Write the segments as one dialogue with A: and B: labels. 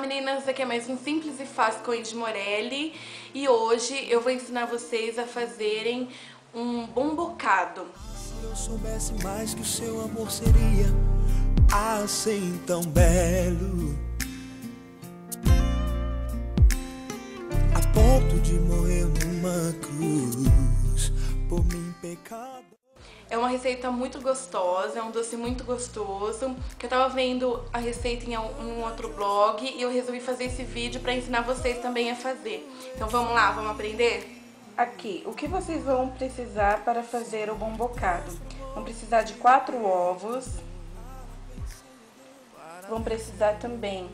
A: meninas, aqui é mais um Simples e Fácil com Indy Morelli. E hoje eu vou ensinar vocês a fazerem um bom bocado.
B: Se eu soubesse mais que o seu amor seria assim tão belo. A ponto de morrer numa cruz por mim pecado
A: é uma receita muito gostosa, é um doce muito gostoso, que eu tava vendo a receita em um outro blog e eu resolvi fazer esse vídeo para ensinar vocês também a fazer. Então vamos lá, vamos aprender? Aqui, o que vocês vão precisar para fazer o bom bocado? Vão precisar de quatro ovos, vão precisar também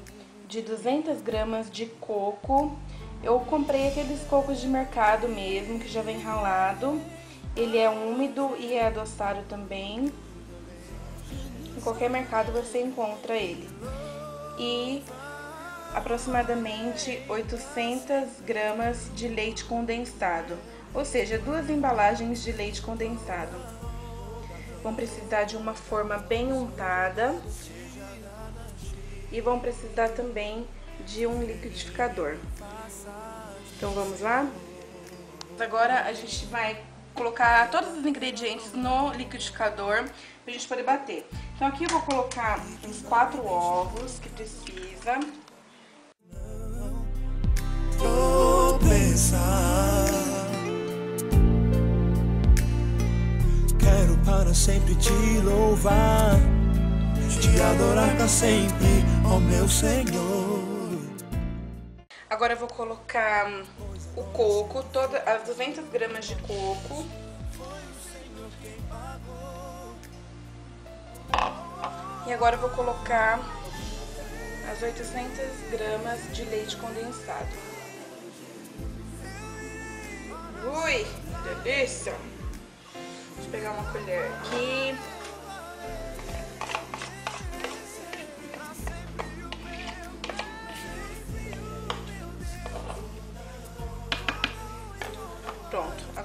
A: de 200 gramas de coco, eu comprei aqueles cocos de mercado mesmo, que já vem ralado, ele é úmido e é adoçado também. Em qualquer mercado você encontra ele. E aproximadamente 800 gramas de leite condensado, ou seja, duas embalagens de leite condensado. Vão precisar de uma forma bem untada e vão precisar também de um liquidificador. Então vamos lá? Agora a gente vai colocar todos os ingredientes no liquidificador pra gente poder bater. Então aqui eu vou colocar uns quatro ovos que precisa.
B: Vou pensar Quero para sempre te louvar Te adorar pra sempre, ó meu Senhor
A: Agora eu vou colocar o coco, toda, as 200 gramas de coco. E agora eu vou colocar as 800 gramas de leite condensado. Ui, delícia! Deixa eu pegar uma colher aqui.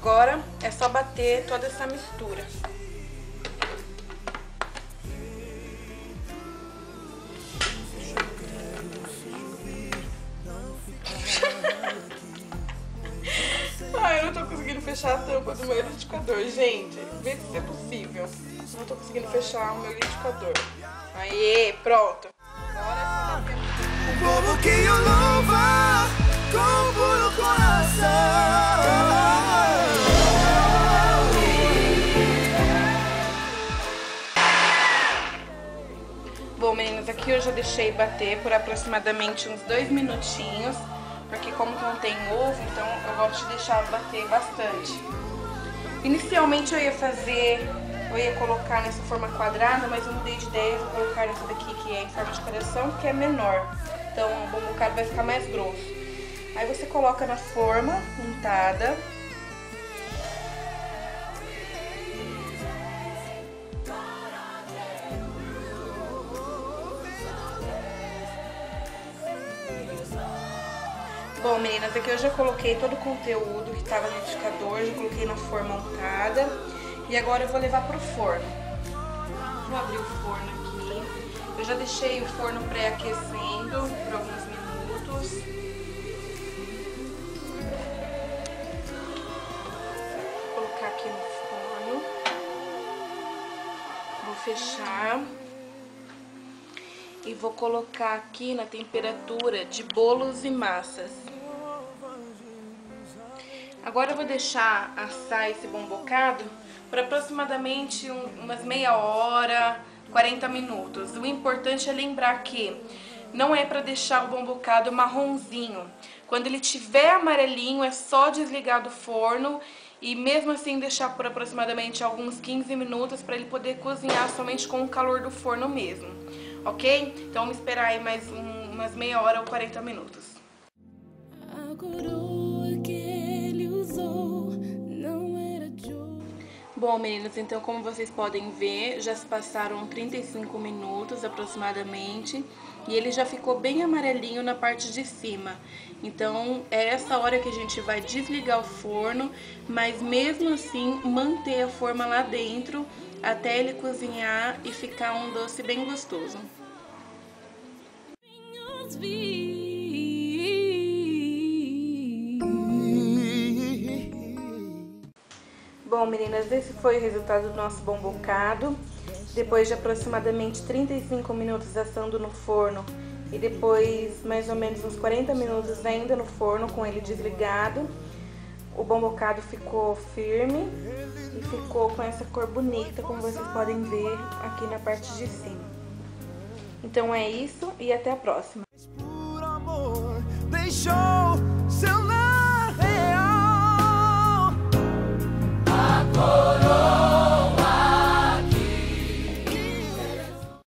A: Agora é só bater toda essa mistura. Ai, eu não tô conseguindo fechar a tampa do meu liquidificador, gente. Vê se é possível. Não tô conseguindo fechar o meu liquidificador. Aê, pronto. Agora é só bater.
B: Um povo que eu louva
A: Bom, meninas, aqui eu já deixei bater por aproximadamente uns dois minutinhos, porque como contém ovo, então eu gosto de deixar bater bastante. Inicialmente eu ia fazer, eu ia colocar nessa forma quadrada, mas eu mudei de ideia, vou colocar nessa daqui que é em forma de coração, que é menor. Então o bocado vai ficar mais grosso. Aí você coloca na forma untada, Bom, meninas, aqui eu já coloquei todo o conteúdo que estava no liquidificador, já coloquei na forma untada. E agora eu vou levar pro forno. Vou abrir o forno aqui. Eu já deixei o forno pré-aquecendo por alguns minutos. Vou colocar aqui no forno. Vou fechar e vou colocar aqui na temperatura de bolos e massas. Agora eu vou deixar assar esse bom bocado por aproximadamente um, umas meia hora, 40 minutos. O importante é lembrar que não é para deixar o bom bocado marronzinho. Quando ele tiver amarelinho é só desligar do forno e mesmo assim deixar por aproximadamente alguns 15 minutos para ele poder cozinhar somente com o calor do forno mesmo ok? Então vamos esperar aí mais um, umas meia hora ou 40 minutos. A coroa que ele usou não era de Bom, meninas, então como vocês podem ver, já se passaram 35 minutos aproximadamente e ele já ficou bem amarelinho na parte de cima. Então é essa hora que a gente vai desligar o forno, mas mesmo assim manter a forma lá dentro até ele cozinhar e ficar um doce bem gostoso. Bom, meninas, esse foi o resultado do nosso bombocado. Depois de aproximadamente 35 minutos assando no forno e depois mais ou menos uns 40 minutos ainda no forno com ele desligado, o bom bocado ficou firme e ficou com essa cor bonita, como vocês podem ver aqui na parte de cima. Então é isso e até a próxima.